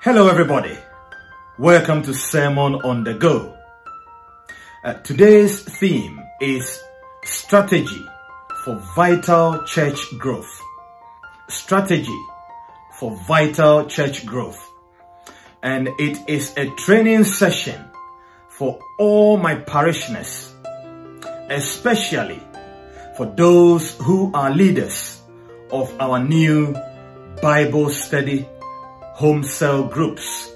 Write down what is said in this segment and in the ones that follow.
Hello, everybody. Welcome to Sermon on the Go. Uh, today's theme is strategy for vital church growth. Strategy for vital church growth. And it is a training session for all my parishioners, especially for those who are leaders of our new Bible study home cell groups.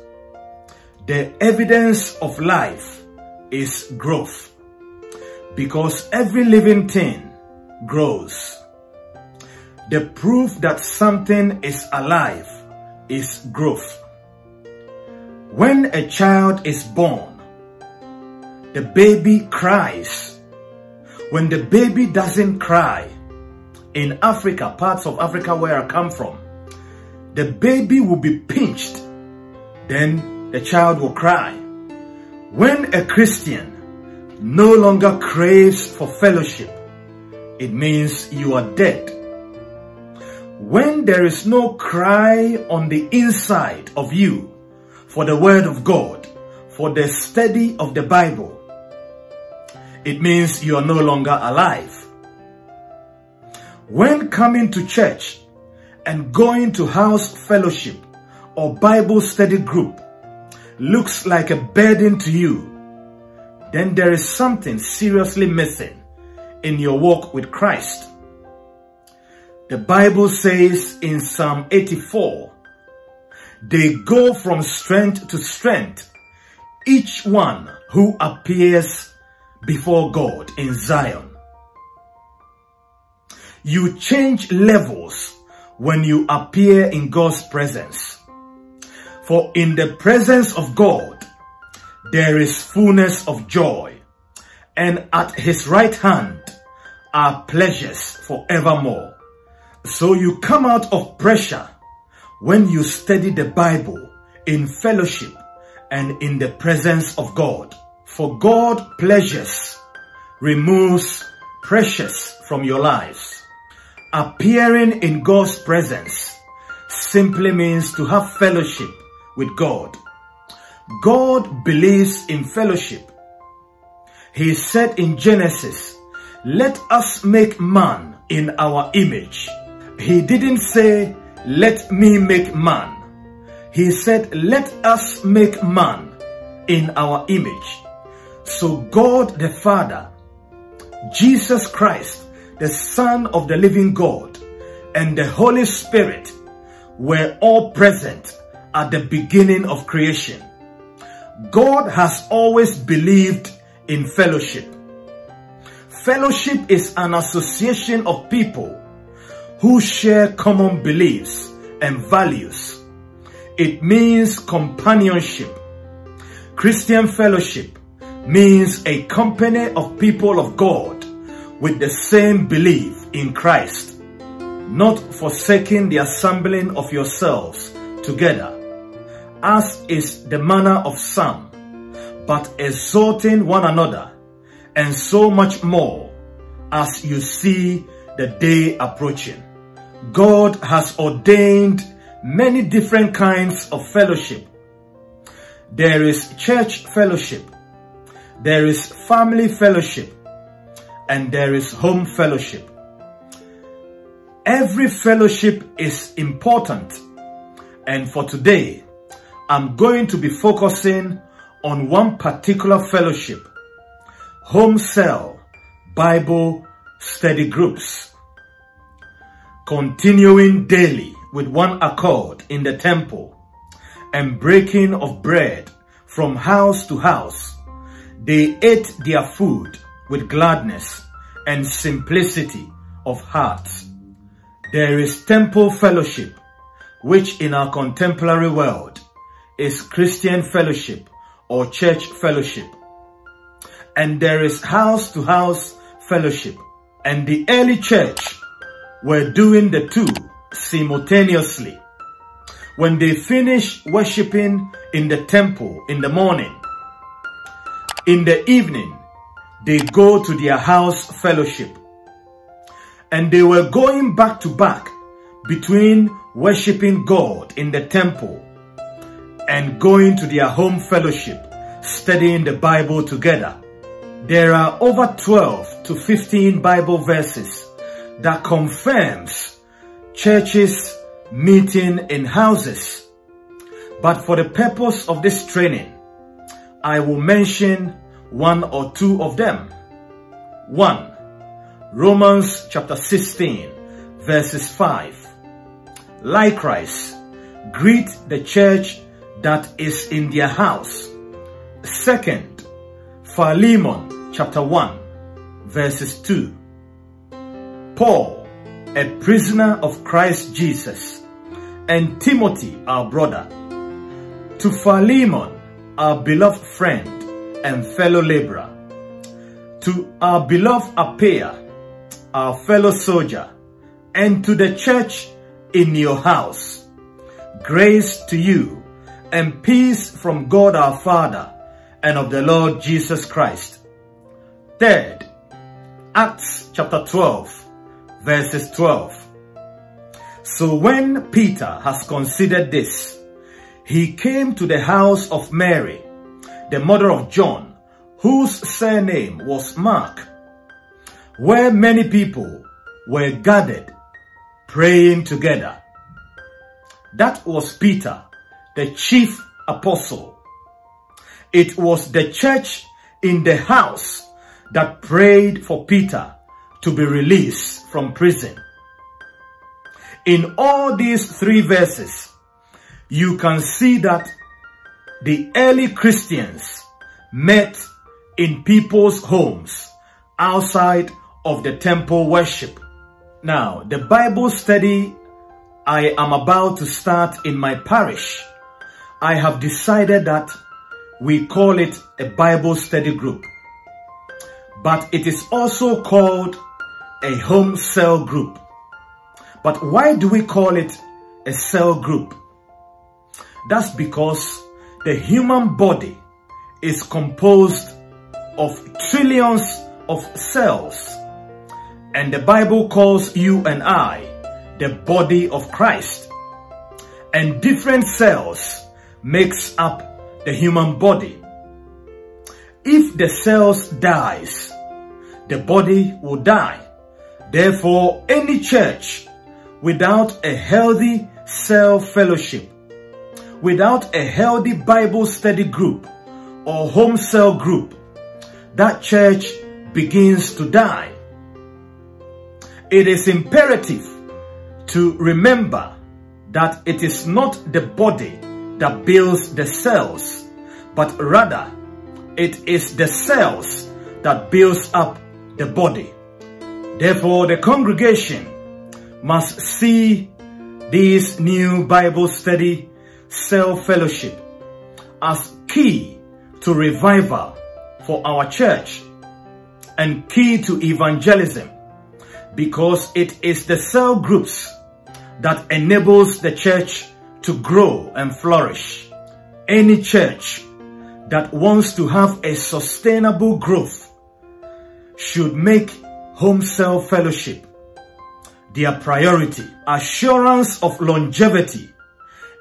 The evidence of life is growth because every living thing grows. The proof that something is alive is growth. When a child is born, the baby cries. When the baby doesn't cry, in Africa, parts of Africa where I come from, the baby will be pinched. Then the child will cry. When a Christian no longer craves for fellowship, it means you are dead. When there is no cry on the inside of you for the word of God, for the study of the Bible, it means you are no longer alive. When coming to church, and going to house fellowship or Bible study group looks like a burden to you, then there is something seriously missing in your walk with Christ. The Bible says in Psalm 84, they go from strength to strength, each one who appears before God in Zion. You change levels when you appear in God's presence. For in the presence of God, there is fullness of joy, and at his right hand are pleasures forevermore. So you come out of pressure when you study the Bible in fellowship and in the presence of God. For God pleasures removes pressures from your lives. Appearing in God's presence simply means to have fellowship with God. God believes in fellowship. He said in Genesis, let us make man in our image. He didn't say, let me make man. He said, let us make man in our image. So God the Father, Jesus Christ, the Son of the living God, and the Holy Spirit were all present at the beginning of creation. God has always believed in fellowship. Fellowship is an association of people who share common beliefs and values. It means companionship. Christian fellowship means a company of people of God with the same belief in Christ, not forsaking the assembling of yourselves together, as is the manner of some, but exhorting one another, and so much more as you see the day approaching. God has ordained many different kinds of fellowship. There is church fellowship. There is family fellowship and there is home fellowship. Every fellowship is important. And for today, I'm going to be focusing on one particular fellowship, home cell Bible study groups. Continuing daily with one accord in the temple and breaking of bread from house to house, they ate their food with gladness and simplicity of heart. There is temple fellowship, which in our contemporary world is Christian fellowship or church fellowship. And there is house to house fellowship. And the early church were doing the two simultaneously. When they finish worshiping in the temple in the morning, in the evening, they go to their house fellowship. And they were going back to back between worshiping God in the temple and going to their home fellowship, studying the Bible together. There are over 12 to 15 Bible verses that confirms churches meeting in houses. But for the purpose of this training, I will mention one or two of them. 1. Romans chapter 16 verses 5. Likewise, greet the church that is in their house. Second, Philemon chapter 1 verses 2. Paul, a prisoner of Christ Jesus, and Timothy, our brother, to Philemon, our beloved friend and fellow laborer, to our beloved Apphia, our fellow soldier, and to the church in your house. Grace to you and peace from God our Father and of the Lord Jesus Christ. Third, Acts chapter 12, verses 12. So when Peter has considered this, he came to the house of Mary, the mother of John, whose surname was Mark, where many people were gathered praying together. That was Peter, the chief apostle. It was the church in the house that prayed for Peter to be released from prison. In all these three verses, you can see that the early Christians met in people's homes outside of the temple worship. Now, the Bible study I am about to start in my parish, I have decided that we call it a Bible study group. But it is also called a home cell group. But why do we call it a cell group? That's because the human body is composed of trillions of cells. And the Bible calls you and I the body of Christ. And different cells makes up the human body. If the cells dies, the body will die. Therefore, any church without a healthy cell fellowship, without a healthy Bible study group or home cell group, that church begins to die. It is imperative to remember that it is not the body that builds the cells, but rather it is the cells that builds up the body. Therefore, the congregation must see this new Bible study cell fellowship as key to revival for our church and key to evangelism because it is the cell groups that enables the church to grow and flourish. Any church that wants to have a sustainable growth should make home cell fellowship their priority. Assurance of longevity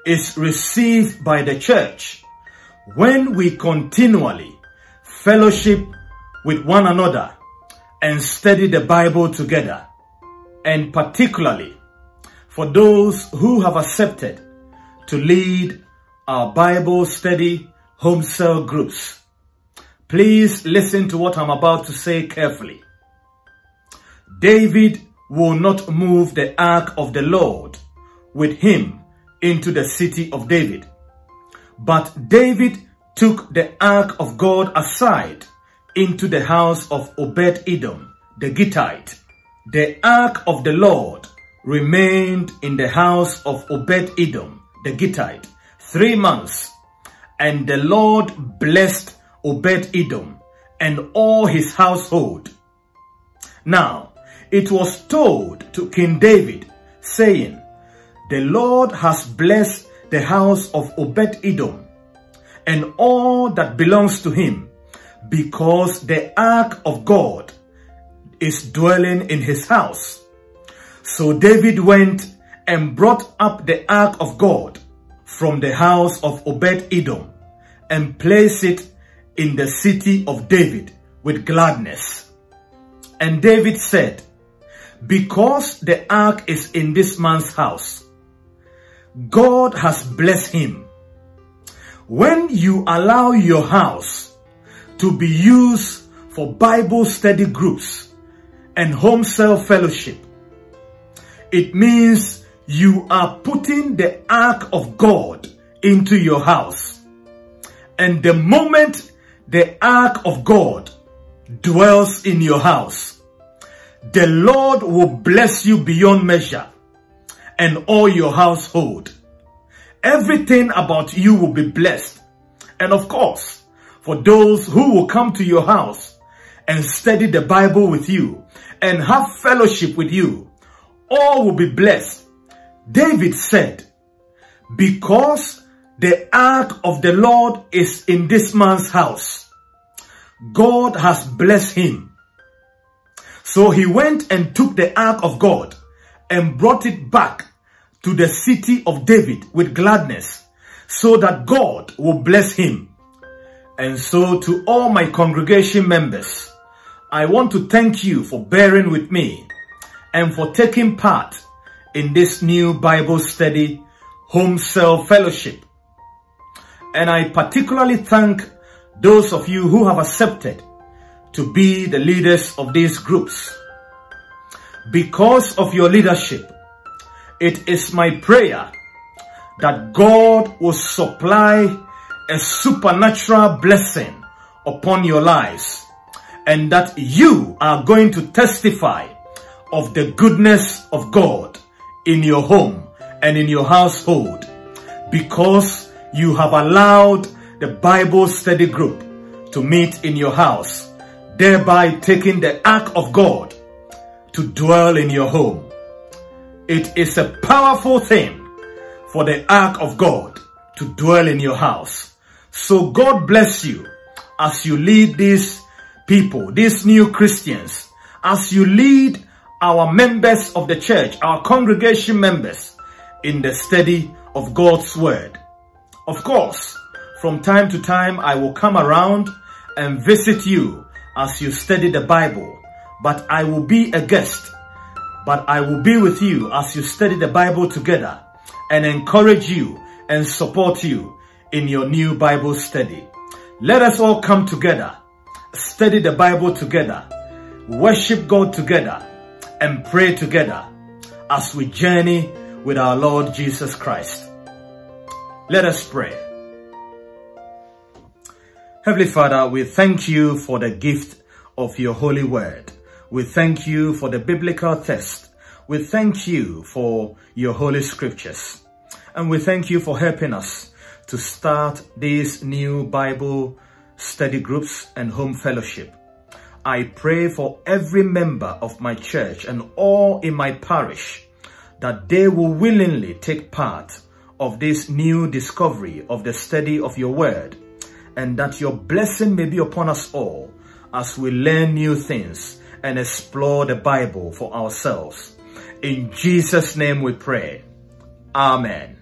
is received by the church when we continually fellowship with one another and study the Bible together and particularly for those who have accepted to lead our Bible study home cell groups. Please listen to what I'm about to say carefully. David will not move the ark of the Lord with him into the city of David. But David took the ark of God aside into the house of Obed-Edom, the Gittite. The ark of the Lord remained in the house of Obed-Edom, the Gittite, three months. And the Lord blessed Obed-Edom and all his household. Now, it was told to King David, saying, The Lord has blessed the house of Obed-Edom and all that belongs to him, because the ark of God is dwelling in his house. So David went and brought up the ark of God from the house of Obed-Edom and placed it in the city of David with gladness. And David said, because the ark is in this man's house, God has blessed him. When you allow your house to be used for Bible study groups and home cell fellowship, it means you are putting the ark of God into your house. And the moment the ark of God dwells in your house, the Lord will bless you beyond measure and all your household. Everything about you will be blessed. And of course, for those who will come to your house and study the Bible with you and have fellowship with you, all will be blessed. David said, because the ark of the Lord is in this man's house, God has blessed him. So he went and took the ark of God and brought it back to the city of David with gladness so that God will bless him. And so to all my congregation members, I want to thank you for bearing with me and for taking part in this new Bible study home cell fellowship. And I particularly thank those of you who have accepted to be the leaders of these groups. Because of your leadership, it is my prayer that God will supply a supernatural blessing upon your lives and that you are going to testify of the goodness of God in your home and in your household because you have allowed the Bible study group to meet in your house, thereby taking the ark of God to dwell in your home. It is a powerful thing for the ark of God to dwell in your house. So God bless you as you lead these people, these new Christians, as you lead our members of the church, our congregation members in the study of God's word. Of course, from time to time, I will come around and visit you as you study the Bible, but I will be a guest, but I will be with you as you study the Bible together and encourage you and support you in your new Bible study. Let us all come together, study the Bible together, worship God together, and pray together as we journey with our Lord Jesus Christ. Let us pray. Heavenly Father, we thank you for the gift of your holy word. We thank you for the biblical test. We thank you for your holy scriptures. And we thank you for helping us to start these new Bible study groups and home fellowship. I pray for every member of my church and all in my parish that they will willingly take part of this new discovery of the study of your word and that your blessing may be upon us all as we learn new things and explore the Bible for ourselves. In Jesus' name we pray. Amen.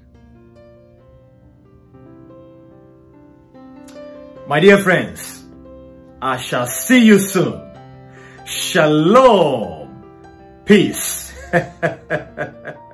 My dear friends, I shall see you soon. Shalom. Peace.